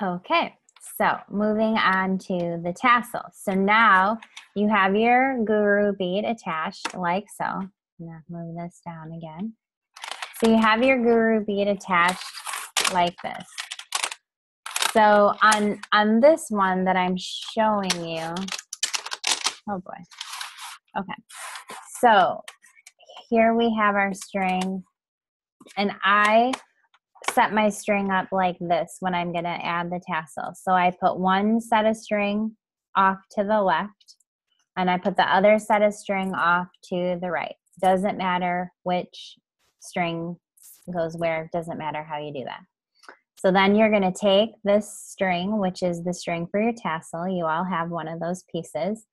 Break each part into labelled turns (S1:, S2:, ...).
S1: Okay, so moving on to the tassel. So now you have your guru bead attached like so. I'm gonna move this down again. So you have your guru bead attached like this. So on on this one that I'm showing you, oh boy. Okay. So here we have our string and I set my string up like this when I'm going to add the tassel. So I put one set of string off to the left and I put the other set of string off to the right. Doesn't matter which string goes where, doesn't matter how you do that. So then you're going to take this string, which is the string for your tassel. You all have one of those pieces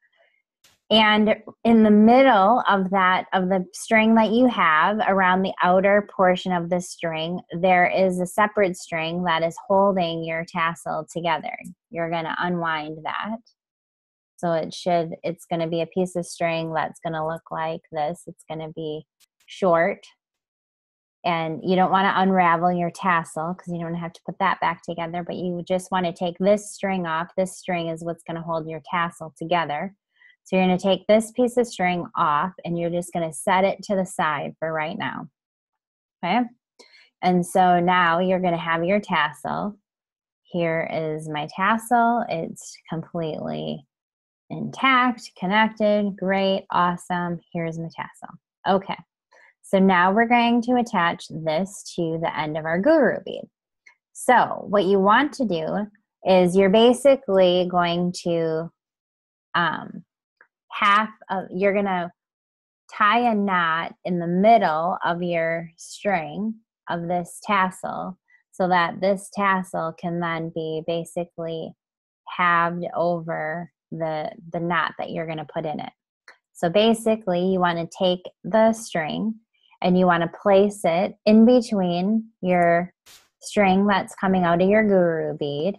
S1: and in the middle of that of the string that you have around the outer portion of the string there is a separate string that is holding your tassel together. You're going to unwind that. So it should it's going to be a piece of string that's going to look like this. It's going to be short. And you don't want to unravel your tassel because you don't have to put that back together but you just want to take this string off. This string is what's going to hold your tassel together so you're going to take this piece of string off and you're just going to set it to the side for right now. Okay. And so now you're going to have your tassel. Here is my tassel. It's completely intact, connected, great, awesome. Here's my tassel. Okay. So now we're going to attach this to the end of our guru bead. So what you want to do is you're basically going to um, half of you're going to tie a knot in the middle of your string of this tassel so that this tassel can then be basically halved over the the knot that you're going to put in it. So basically you want to take the string and you want to place it in between your string that's coming out of your guru bead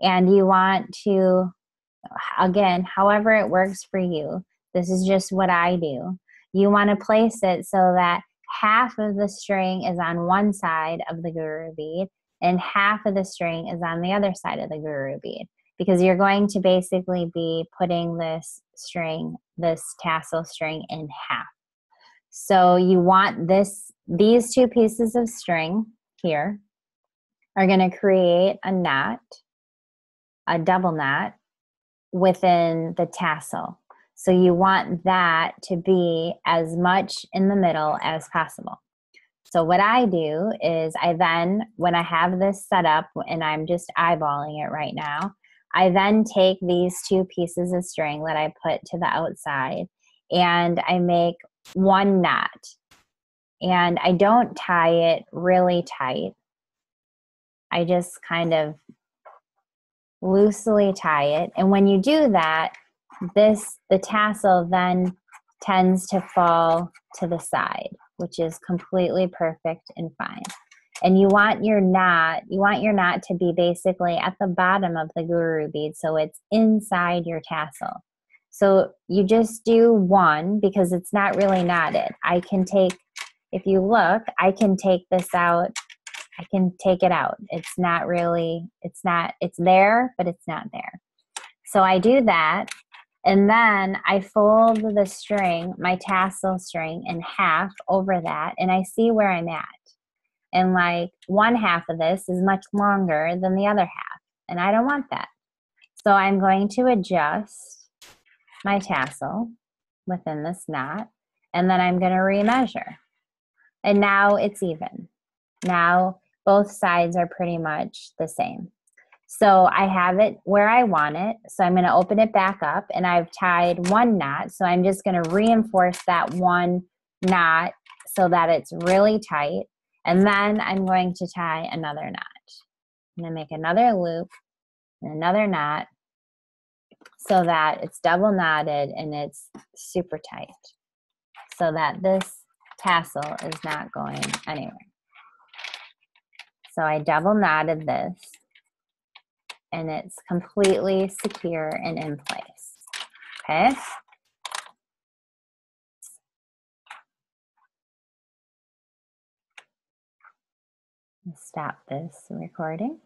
S1: and you want to again, however it works for you. This is just what I do. You want to place it so that half of the string is on one side of the guru bead and half of the string is on the other side of the guru bead because you're going to basically be putting this string, this tassel string in half. So you want this, these two pieces of string here are going to create a knot, a double knot within the tassel. So you want that to be as much in the middle as possible. So what I do is I then, when I have this set up and I'm just eyeballing it right now, I then take these two pieces of string that I put to the outside and I make one knot. And I don't tie it really tight. I just kind of loosely tie it. And when you do that, this the tassel then tends to fall to the side, which is completely perfect and fine. And you want your knot, you want your knot to be basically at the bottom of the guru bead so it's inside your tassel. So you just do one because it's not really knotted. I can take if you look, I can take this out I can take it out. It's not really, it's not, it's there, but it's not there. So I do that. And then I fold the string, my tassel string, in half over that, and I see where I'm at. And like one half of this is much longer than the other half, and I don't want that. So I'm going to adjust my tassel within this knot, and then I'm going to remeasure. And now it's even. Now both sides are pretty much the same. So I have it where I want it. So I'm going to open it back up and I've tied one knot. So I'm just going to reinforce that one knot so that it's really tight. And then I'm going to tie another knot. I'm going to make another loop and another knot so that it's double knotted and it's super tight so that this tassel is not going anywhere. So I double knotted this and it's completely secure and in place. Okay. Stop this recording.